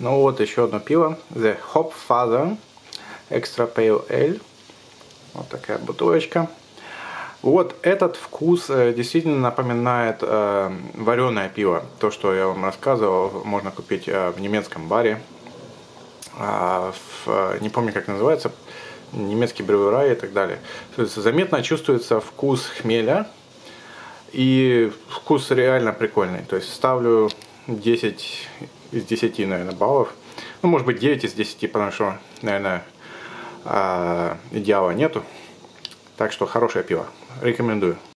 Ну вот еще одно пиво. The Hop Father Extra Pale Ale. Вот такая бутылочка. Вот этот вкус э, действительно напоминает э, вареное пиво. То, что я вам рассказывал, можно купить э, в немецком баре. Э, в, не помню, как называется, немецкий брювера и так далее. То есть заметно чувствуется вкус хмеля. И вкус реально прикольный. То есть ставлю 10 из 10, наверное, баллов. Ну, может быть, 9 из 10, потому что, наверное, э, идеала нету. Так что хорошее пиво. Рекомендую.